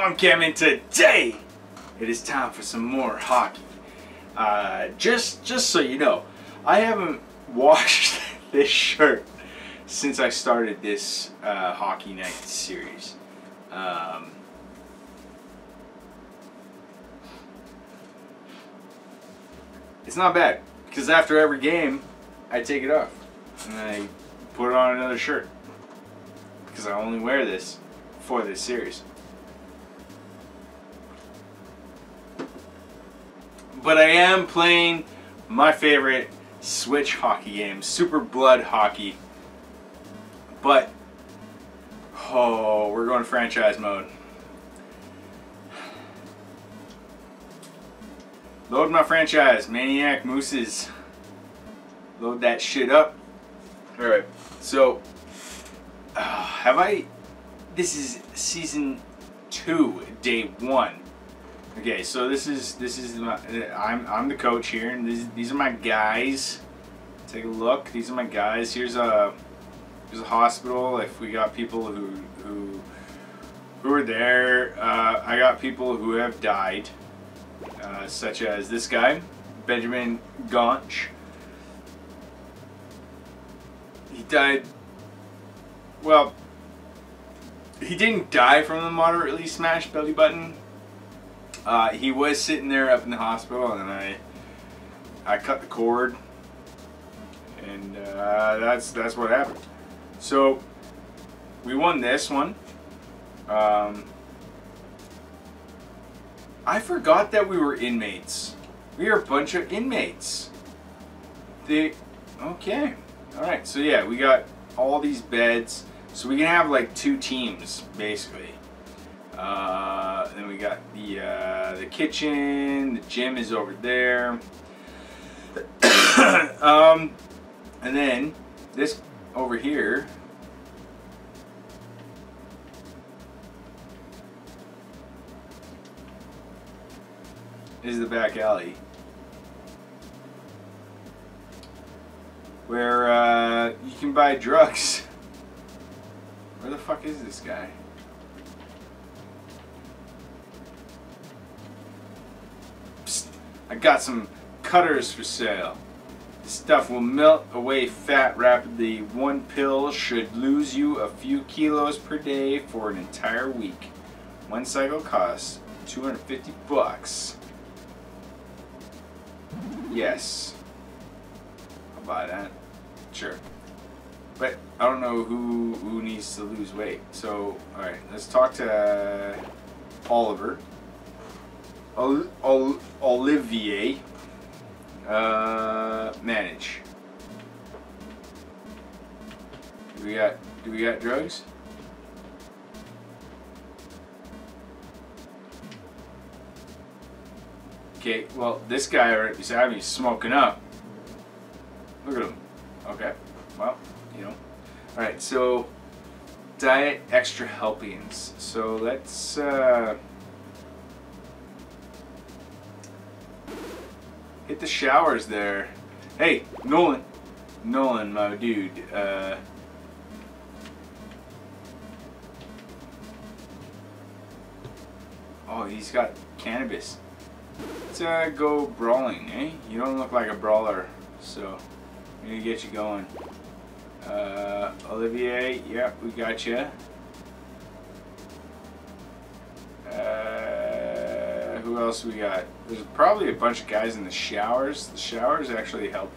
I'm Cam and today it is time for some more hockey. Uh, just, just so you know, I haven't washed this shirt since I started this uh, Hockey Night series. Um, it's not bad because after every game, I take it off and I put it on another shirt because I only wear this for this series. But I am playing my favorite Switch hockey game, Super Blood Hockey. But, oh, we're going franchise mode. Load my franchise, Maniac Mooses. Load that shit up. Alright, so, uh, have I, this is season two, day one. Okay, so this is this is my, I'm I'm the coach here, and these these are my guys. Take a look. These are my guys. Here's a here's a hospital. If we got people who who who are there, uh, I got people who have died, uh, such as this guy, Benjamin Gaunch. He died. Well, he didn't die from the moderately smashed belly button uh, he was sitting there up in the hospital, and I I cut the cord, and uh, that's that's what happened. So we won this one. Um, I forgot that we were inmates. We are a bunch of inmates. They okay. All right. So yeah, we got all these beds. So we can have like two teams basically. Uh, then we got the uh, the kitchen. The gym is over there. um, and then this over here. Is the back alley where uh, you can buy drugs. Where the fuck is this guy? I got some cutters for sale. This stuff will melt away fat rapidly. One pill should lose you a few kilos per day for an entire week. One cycle costs 250 bucks. Yes. I'll buy that. Sure. But I don't know who who needs to lose weight. So, alright, let's talk to uh, Oliver. Ol Ol Olivier uh, manage. Do we got do we got drugs? Okay, well this guy right beside me is smoking up. Look at him. Okay, well, you know. Alright, so diet extra helpings. So let's uh Hit the showers there. Hey, Nolan. Nolan, my dude. Uh, oh, he's got cannabis. Let's uh, go brawling, eh? You don't look like a brawler, so I'm gonna get you going. Uh, Olivier, yeah, we got you. Who else we got? There's probably a bunch of guys in the showers. The showers actually help.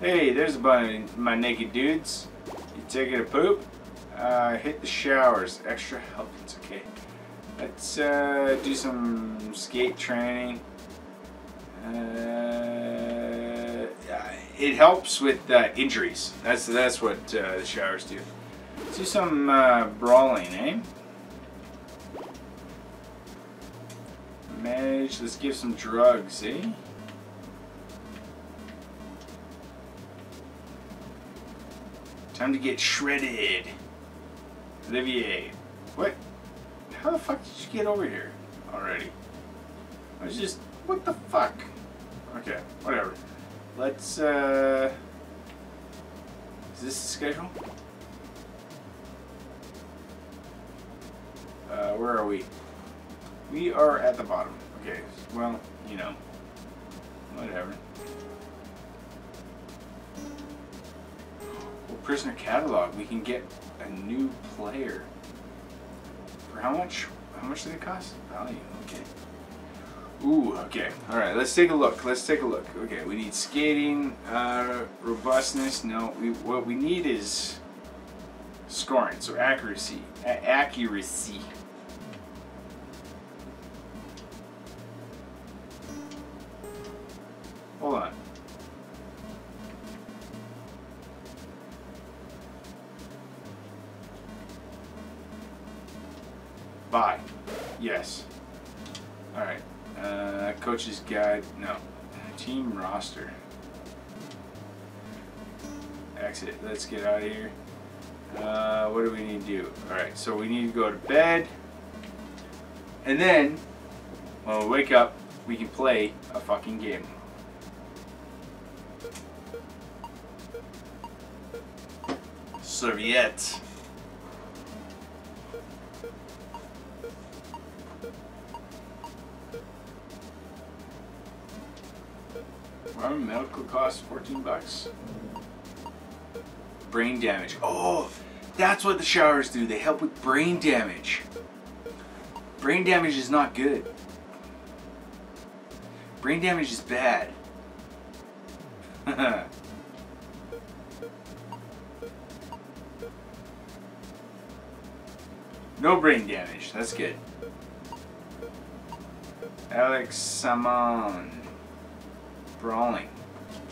Hey, there's a bunch of my naked dudes. You taking a poop? Uh, hit the showers. Extra help. It's okay. Let's uh, do some skate training. Uh, it helps with uh, injuries. That's that's what uh, the showers do. Let's do some uh, brawling, eh? Let's give some drugs, eh? Time to get shredded. Olivier. What? How the fuck did you get over here already? I was just, what the fuck? Okay, whatever. Let's, uh... Is this the schedule? Uh, where are we? We are at the bottom. Okay, well, you know, whatever. Well, prisoner catalog, we can get a new player. For how much? How much did it cost? Value, okay. Ooh, okay. Alright, let's take a look. Let's take a look. Okay, we need skating, uh, robustness. No, we what we need is scoring, so accuracy. A accuracy. Yes. Alright. Uh, coach's guide. No. Team roster. Exit. Let's get out of here. Uh, what do we need to do? Alright, so we need to go to bed. And then, when we wake up, we can play a fucking game. Serviette. Medical costs 14 bucks. Brain damage. Oh, that's what the showers do. They help with brain damage. Brain damage is not good. Brain damage is bad. no brain damage. That's good. Alex Salmon. Brawling.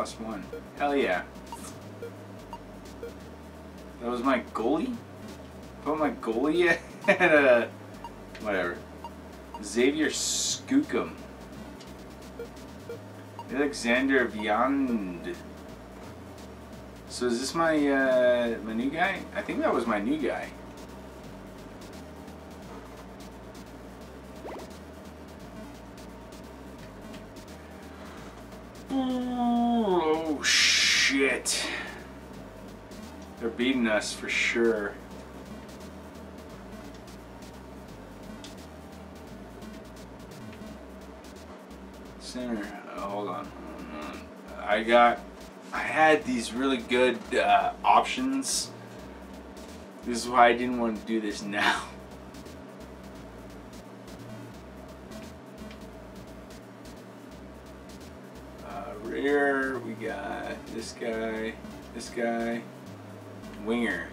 Plus one. Hell yeah. That was my goalie? Put my goalie at a... Whatever. Xavier Skookum. Alexander Viand. So is this my, uh, my new guy? I think that was my new guy. Oh shit. They're beating us for sure. Center. Oh, hold on. I got. I had these really good uh, options. This is why I didn't want to do this now. Rear, we got this guy, this guy, winger.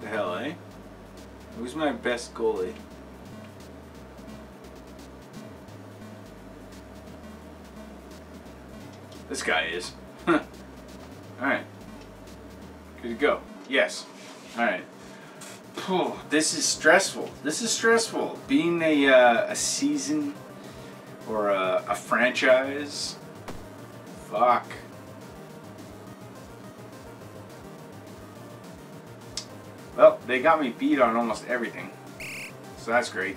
The hell, eh? Who's my best goalie? This guy is. Alright. Good to go. Yes. Alright. This is stressful. This is stressful. Being a, uh, a season or a, a franchise. Fuck. Well, they got me beat on almost everything. So that's great.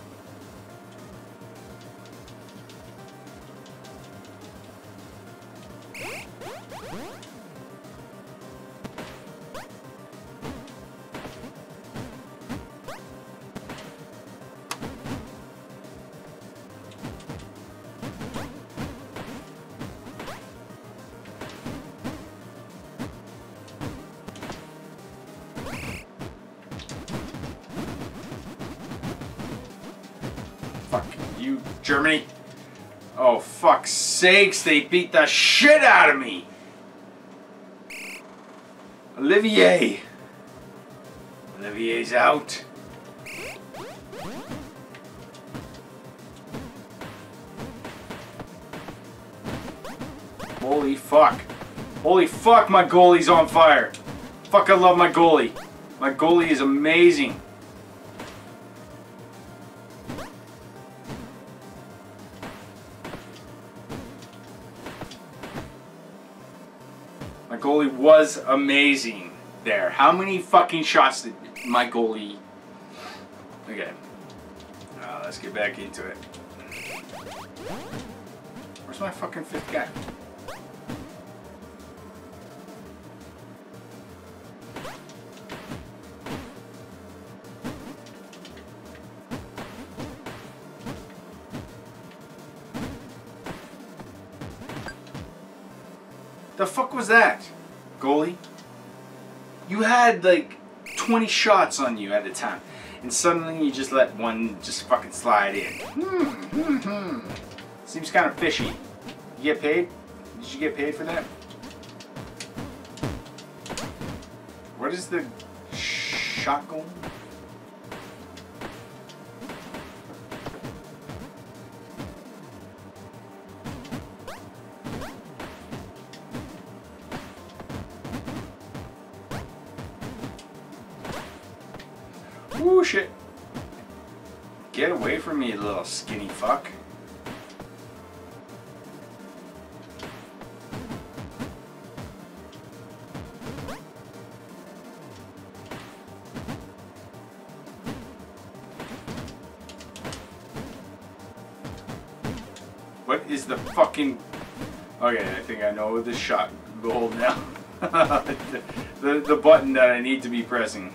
Germany. Oh, fuck's sakes, they beat the shit out of me. Olivier. Olivier's out. Holy fuck. Holy fuck, my goalie's on fire. Fuck, I love my goalie. My goalie is amazing. goalie was amazing there. How many fucking shots did my goalie... Okay. Uh, let's get back into it. Where's my fucking fifth guy? The fuck was that? Goalie? You had like 20 shots on you at a time. And suddenly you just let one just fucking slide in. Hmm, hmm, hmm. Seems kind of fishy. You get paid? Did you get paid for that? What is the shot Ooh, shit. Get away from me, little skinny fuck. What is the fucking... Okay, I think I know the shot goal now. the, the button that I need to be pressing.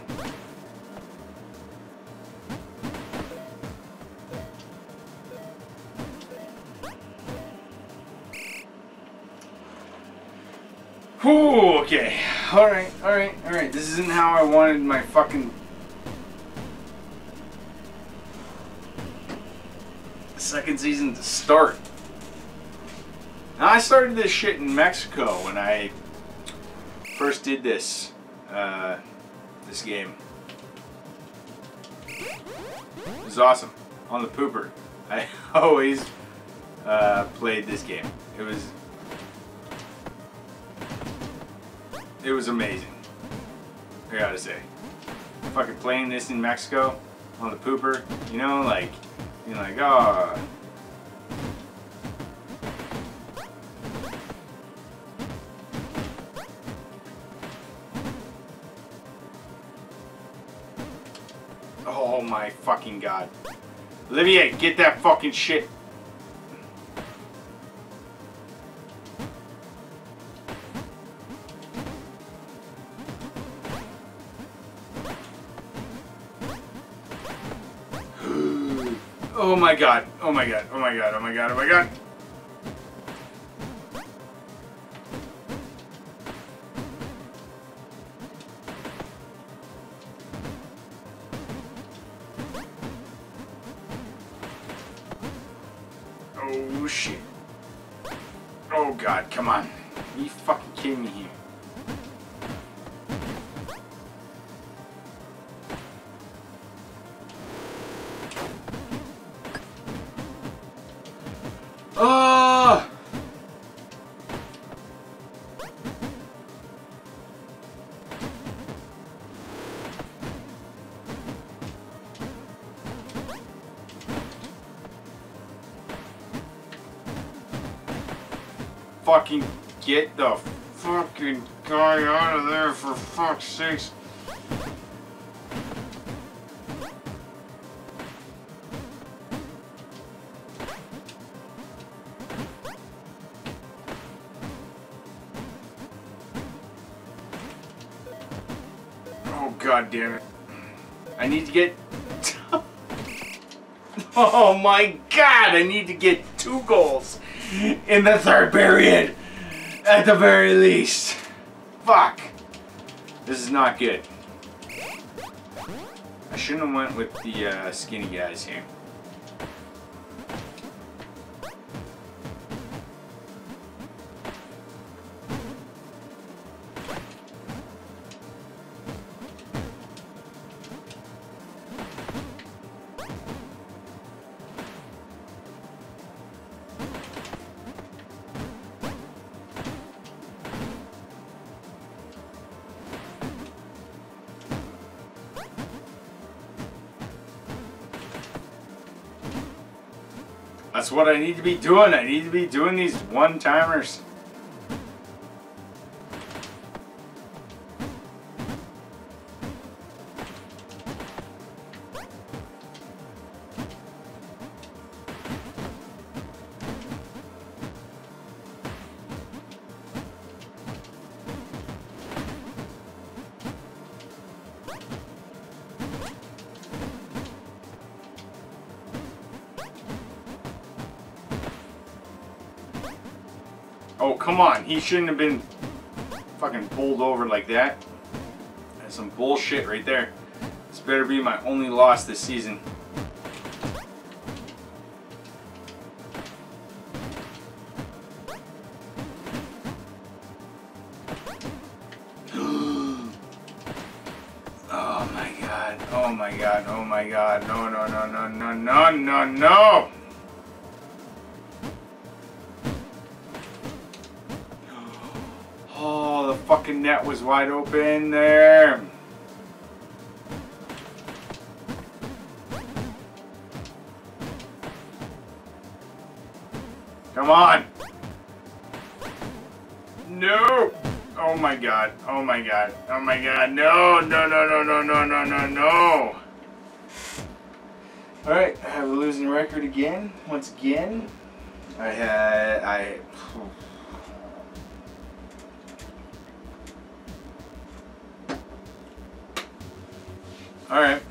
Whew, okay. Alright, alright, alright. This isn't how I wanted my fucking... Second season to start. Now, I started this shit in Mexico when I first did this, uh, this game. It was awesome. On the pooper. I always uh, played this game. It was it was amazing. I gotta say. Fucking playing this in Mexico on the pooper, you know, like, you know, like, oh. Oh my fucking god. Olivier, get that fucking shit my god. Oh my god. Oh my god. Oh my god. Oh my god. Oh shit. Oh god, come on. Are you fucking kidding me here? Get the fucking guy out of there for fuck's sake! Oh god damn it. I need to get Oh my god, I need to get two goals in the third period. At the very least. Fuck. This is not good. I shouldn't have went with the uh, skinny guys here. That's what I need to be doing. I need to be doing these one-timers. Oh, come on. He shouldn't have been fucking bowled over like that. That's some bullshit right there. This better be my only loss this season. Oh my god, oh my god, oh my god, no, no, no, no, no, no, no, the fucking net was wide open there. Come on. No. Oh my god. Oh my god. Oh my god. No, no, no, no, no, no, no, no, no. Alright, I have a losing record again. Once again. I had I Alright.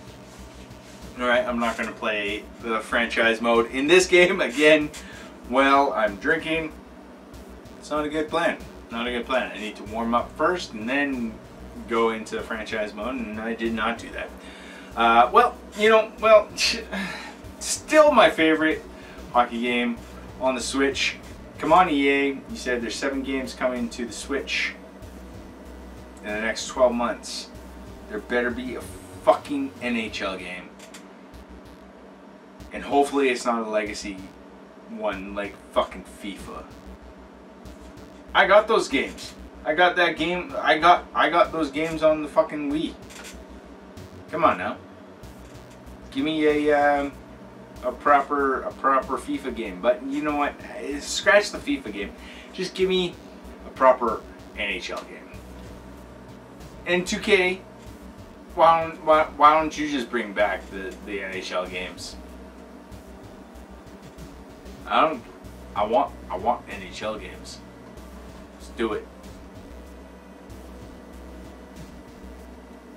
Alright, I'm not going to play the franchise mode in this game again while I'm drinking. It's not a good plan. Not a good plan. I need to warm up first and then go into franchise mode, and I did not do that. Uh, well, you know, well, still my favorite hockey game on the Switch. Come on, EA. You said there's seven games coming to the Switch in the next 12 months. There better be a fucking NHL game. And hopefully it's not a legacy one like fucking FIFA. I got those games. I got that game. I got I got those games on the fucking Wii. Come on now. Give me a um, a proper a proper FIFA game. But you know what? Scratch the FIFA game. Just give me a proper NHL game. And 2K, why don't why, why don't you just bring back the the NHL games? I don't. I want I want NHL games. Let's do it.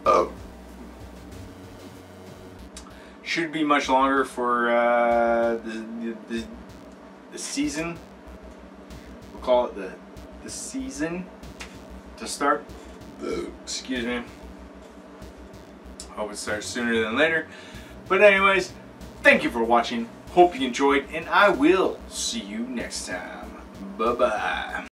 Oh. Should be much longer for uh, the, the, the season. We'll call it the the season to start. Excuse me. Hope it starts sooner than later. But anyways, thank you for watching. Hope you enjoyed, and I will see you next time. Bye-bye.